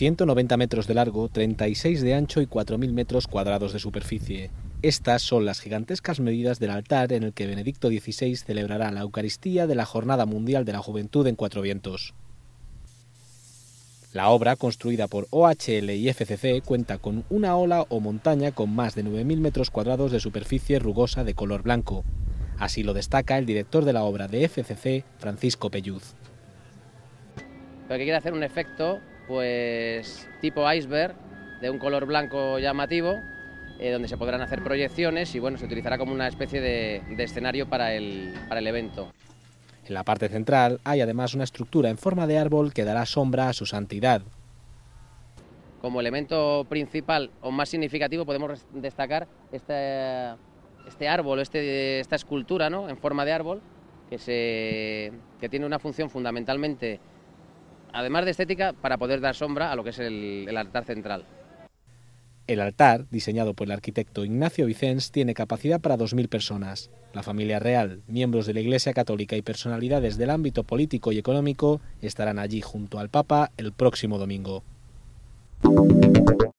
190 metros de largo, 36 de ancho y 4.000 metros cuadrados de superficie. Estas son las gigantescas medidas del altar en el que Benedicto XVI celebrará la Eucaristía de la Jornada Mundial de la Juventud en Cuatro Vientos. La obra, construida por OHL y FCC, cuenta con una ola o montaña con más de 9.000 metros cuadrados de superficie rugosa de color blanco. Así lo destaca el director de la obra de FCC, Francisco Pelluz. Que quiere hacer un efecto pues tipo iceberg de un color blanco llamativo eh, donde se podrán hacer proyecciones y bueno, se utilizará como una especie de, escenario para el, para el evento. En la parte central hay además una estructura en forma de árbol que dará sombra a su santidad. Como elemento principal o más significativo podemos destacar este, este árbol, este, esta escultura ¿no? en forma de árbol que, se, que tiene una función fundamentalmente, además de estética, para poder dar sombra a lo que es el altar central. El altar, diseñado por el arquitecto Ignacio Vicens, tiene capacidad para 2.000 personas. La familia real, miembros de la Iglesia Católica y personalidades del ámbito político y económico estarán allí junto al Papa el próximo domingo.